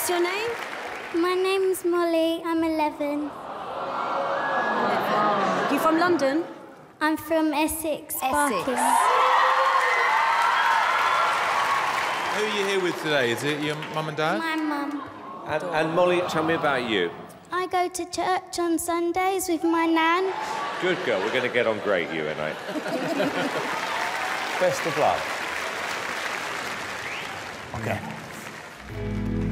What's your name? My name's Molly. I'm 11. You from London? I'm from Essex, Barking. Who are you here with today? Is it your mum and dad? My mum. And, and Molly, tell me about you. I go to church on Sundays with my nan. Good girl. We're going to get on great, you and I. Best of luck. Okay.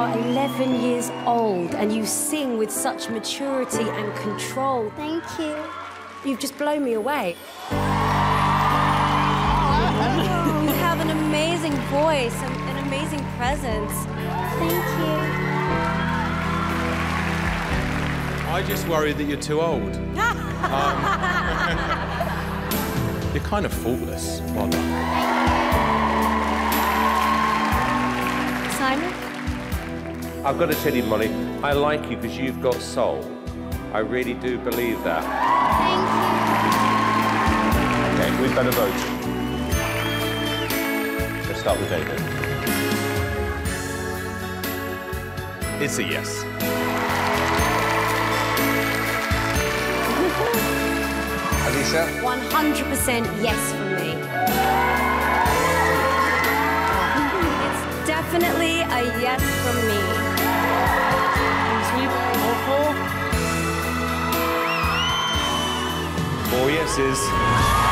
are 11 years old and you sing with such maturity and control. Thank you. You've just blown me away. you have an amazing voice and an amazing presence. Thank you. I just worry that you're too old. Um, you're kind of faultless. Well. Simon? I've got to tell you, Molly, I like you because you've got soul. I really do believe that. Thank Okay, we've got a vote. Let's start with David. It's a yes. Alesha? 100% yes from me. It's definitely a yes from me. Four. Four yeses.